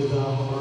Buddha,